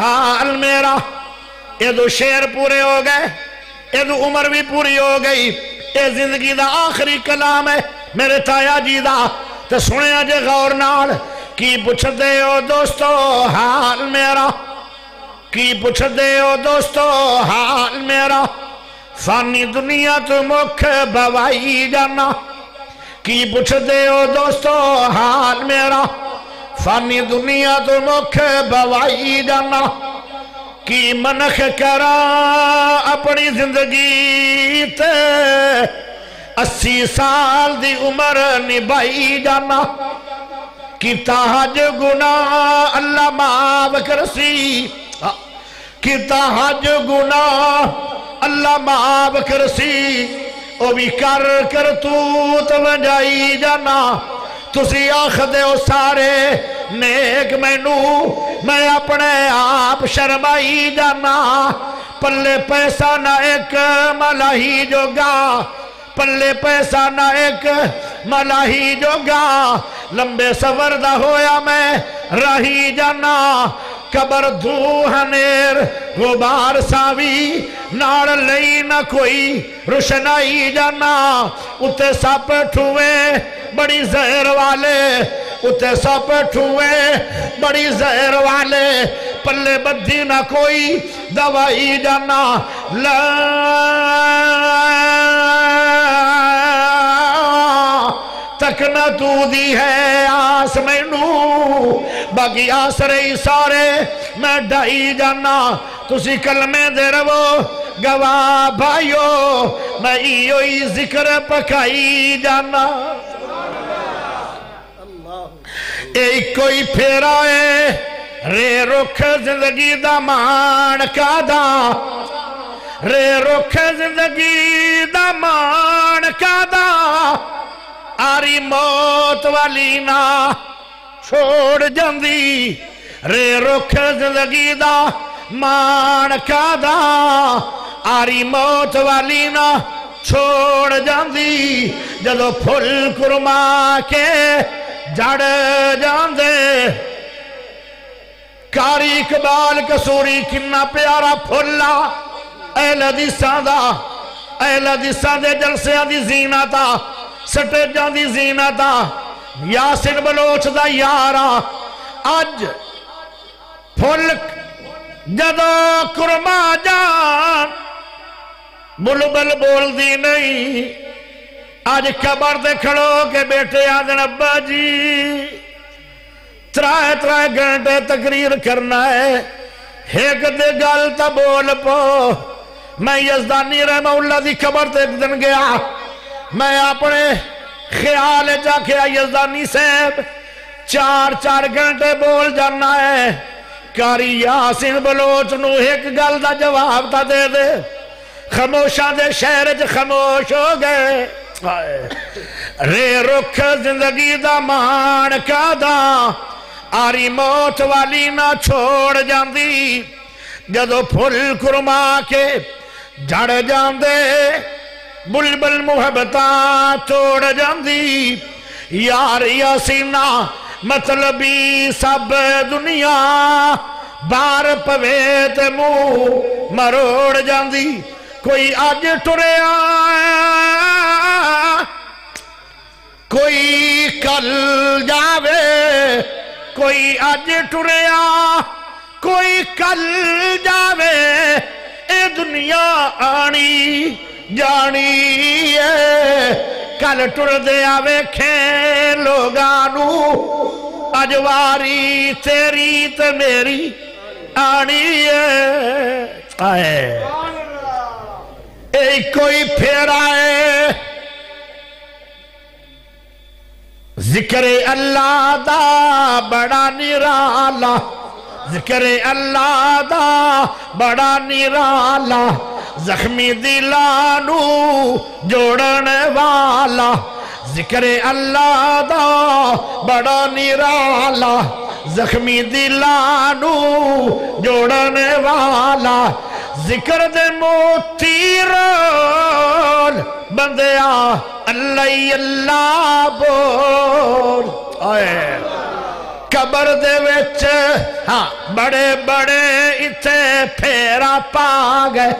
हाल मेरा। ये दो शेर पूरे हो गए ये दो उम्र भी पूरी हो गई। ये ज़िंदगी का आखिरी कलाम है मेरे ताया जी का तो सुने जे गौर नाल, की पुछते हो दोस्तो हाल मेरा? की पुछते हो दोस्तो हाल मेरा? फानी दुनिया तो मुख बवाई जाना। की पुछते हो दोस्तों हाल मेरा? फानी दुनिया तो मुख बवाई जाना। की मनख करा अपनी ज़िंदगी अस्सी साल दी उम्र निभाई जाना। किता हज गुना अल्लाह माफ़ करसी। किता हज गुना अल्लाह माफ़ करसी। ओ भी कर कर तू तो जाना। आखदे हो, सारे नेक मैनू, मैं अपने आप शर्माई जाना। पल्ले पैसा ना एक मलाही जोगा। पल्ले पैसा ना एक मलाही जोगा। लंबे सफ़र दा होया मैं, रही जाना। कबर धू हनेर गुबार सावी नाल लई ना कोई, रुशनाई जाना उते सप ठुए बड़ी जहर वाले। उते सप ठुए बड़ी जहर वाले। पल्ले बद्धी ना कोई, दवाई जाना ला। तक न तू दी है आस मैनू। बाकी आस रही सारे मैं ढाई जाना। तुसी कलमे दे रवो गवाह भाइयो मैं इो ही ज़िक्र पकाई जाना। एक कोई फेरा है रे रुख ज़िंदगी दा मान कादा। रे रुख ज़िंदगी दा मान कादा। आरी मौत वाली ना छोड़ जांदी। रे रुख ज़िंदगी दा मान आरी मौत वाली ना छोड़ जांदी। जदों फुल कुरमा के जड़ जांदे। कारी इकबाल कसूरी किन्ना प्यारा फुल्ला। एल दिसा दा एल दिसा दे जलसिया दी जीना ता स्टेजा दी जीना ता यासिन बलोच दा यारा। अज फुल जदो कुरमा जान बुलबुल बोलदी नहीं। अज खबर दे खड़ो के बेटे आदन अब्बा जी। त्रै त्रै घंटे तकरीर करना है। एक दे गल तो बोल पो। मैं यजदानी रहमउल्ला दी खबर ते एक दिन गया। मैं अपने ख्याल जाके यजदानी साहब। चार चार घंटे बोल जाना है। कारी यासिन बलोच नु एक गल का जवाब ता दे दे। खामोशा दे शहर च खामोश हो गए। रे रुख ज़िंदगी दा मान कादा। आरी मौत वाली ना छोड़ जांदी। जदों फुल कुरमा के जड़ जांदे बुलबुल मुहब्बत तोड़ जाती यार यासीना मतलबी सब दुनिया बार पवे ते मुँह मरोड़ जांदी कोई अज टुरिया कोई कल जावे कोई अज टुरिया कोई कल जावे ए दुनिया आनी जानी है कल टुरदे आवे खे लोगानू अज वारी तेरी ते मेरी आनी है कोई फेरा है ज़िक्र अल्लाह दा बड़ा निराला ज़िक्र अल्लाह दा बड़ा निराला जख्मी दिलानू जोड़न वाला। ज़िक्र अल्लाह दा बड़ा निराला। जख्मी दिलानू जोड़न वाला। ज़िक्र दे मोती रोल बंदिया, अल्लाह अल्लाह बोल। आए। कबर दे विच हाँ बड़े बड़े इतने फेरा पा गए।